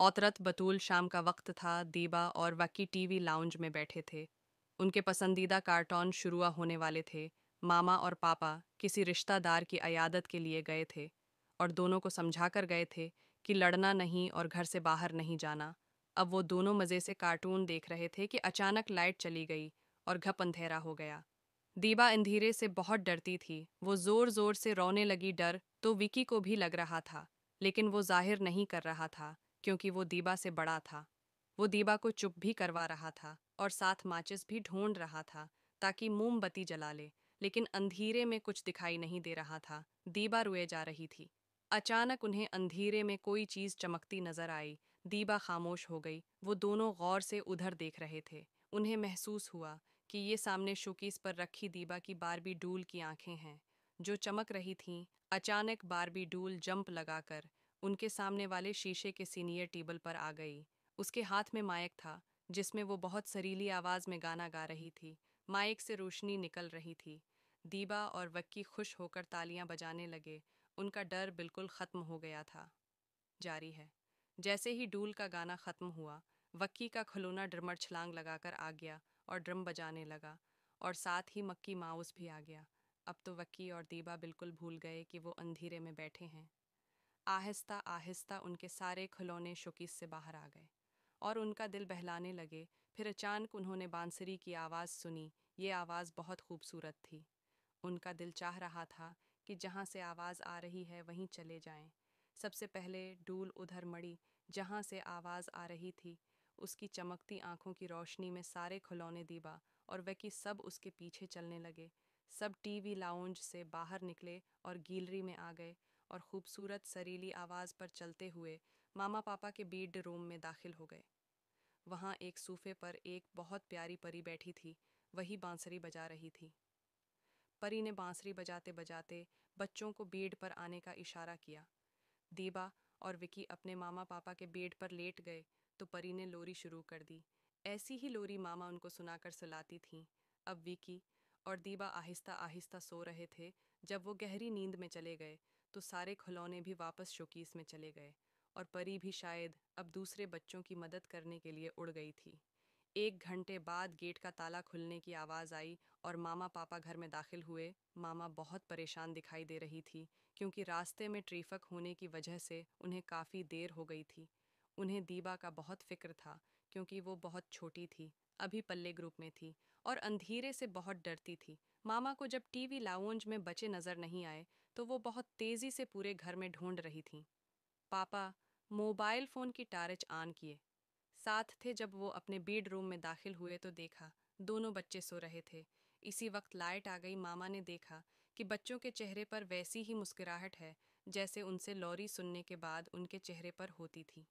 औतरत बतूल शाम का वक्त था, दीबा और वक्की टीवी लाउंज में बैठे थे। उनके पसंदीदा कार्टून शुरू होने वाले थे, मामा और पापा किसी रिश्तेदार की अयादत के लिए गए थे और दोनों को समझा कर गए थे कि लड़ना नहीं और घर से बाहर नहीं जाना। अब वो दोनों मज़े से कार्टून देख रहे थे कि अचानक लाइट चली गई और घप अंधेरा हो गया। दीबा अंधेरे से बहुत डरती थी। वो ज़ोर ज़ोर से रोने लगी डर तो विकी को भी लग रहा था, लेकिन वो ज़ाहिर नहीं कर रहा था। क्योंकि वो दीबा से बड़ा था। वो दीबा को चुप भी करवा रहा था और साथ माचिस भी ढूंढ रहा था ताकि मोमबत्ती जला ले, लेकिन अंधेरे में कुछ दिखाई नहीं दे रहा था। दीबा रुए जा रही थी। अचानक उन्हें अंधेरे में कोई चीज़ चमकती नज़र आई। दीबा खामोश हो गई। वो दोनों गौर से उधर देख रहे थे। उन्हें महसूस हुआ कि ये सामने शोकीस पर रखी दीबा की बारबी डूल की आँखें हैं। जो चमक रही थीं, अचानक बारबी डूल जंप लगाकर उनके सामने वाले शीशे के सीनियर टेबल पर आ गई। उसके हाथ में माइक था, जिसमें वो बहुत सरीली आवाज़ में गाना गा रही थी। माइक से रोशनी निकल रही थी। दीबा और वक्की खुश होकर तालियाँ बजाने लगे। उनका डर बिल्कुल ख़त्म हो गया था। जारी है। जैसे ही डूल का गाना ख़त्म हुआ, वक्की का खिलौना ड्रमर छलांग लगाकर आ गया और ड्रम बजाने लगा और साथ ही मक्की माउस भी आ गया। अब तो वक्की और दीबा बिल्कुल भूल गए कि वो अंधेरे में बैठे हैं। आहिस्ता आहिस्ता उनके सारे खिलौने शोकीस से बाहर आ गए और उनका दिल बहलाने लगे। फिर अचानक उन्होंने बांसुरी की आवाज़ सुनी। ये आवाज़ बहुत खूबसूरत थी। उनका दिल चाह रहा था कि जहाँ से आवाज़ आ रही है वहीं चले जाएँ। सबसे पहले डूल उधर मड़ी, जहाँ से आवाज़ आ रही थी, उसकी चमकती आँखों की रोशनी में सारे खिलौने दीबा और वह की सब उसके पीछे चलने लगे। सब टीवी लाउंज से बाहर निकले और गीलरी में आ गए और खूबसूरत सरीली आवाज़ पर चलते हुए मामा पापा के बीड रूम में दाखिल हो गए। वहाँ एक सूफे पर एक बहुत प्यारी परी बैठी थी, वही बांसुरी बजा रही थी। परी ने बांसुरी बजाते बजाते बच्चों को बेड पर आने का इशारा किया। दीबा और विकी अपने मामा पापा के बेड पर लेट गए तो परी ने लोरी शुरू कर दी। ऐसी ही लोरी मामा उनको सुनाकर सुलाती थीं। अब विकी और दीबा आहिस्ता आहिस्ता सो रहे थे जब वो गहरी नींद में चले गए तो सारे खिलौने भी वापस शोकीस में चले गए और परी भी शायद अब दूसरे बच्चों की मदद करने के लिए उड़ गई थी। एक घंटे बाद गेट का ताला खुलने की आवाज़ आई और मामा पापा घर में दाखिल हुए। मामा बहुत परेशान दिखाई दे रही थी क्योंकि रास्ते में ट्रैफ़िक होने की वजह से उन्हें काफ़ी देर हो गई थी। उन्हें दीबा का बहुत फ़िक्र था क्योंकि वो बहुत छोटी थी, अभी पल्ले ग्रुप में थी और अंधेरे से बहुत डरती थी। मामा को जब टीवी लाउंज में बचे नज़र नहीं आए तो वो बहुत तेज़ी से पूरे घर में ढूंढ रही थी। पापा, मोबाइल फ़ोन की टारच ऑन किए। साथ थे जब वो अपने बेड रूम में दाखिल हुए तो देखा, दोनों बच्चे सो रहे थे। इसी वक्त लाइट आ गई, मामा ने देखा कि बच्चों के चेहरे पर वैसी ही मुस्कुराहट है, जैसे उनसे लॉरी सुनने के बाद उनके चेहरे पर होती थी।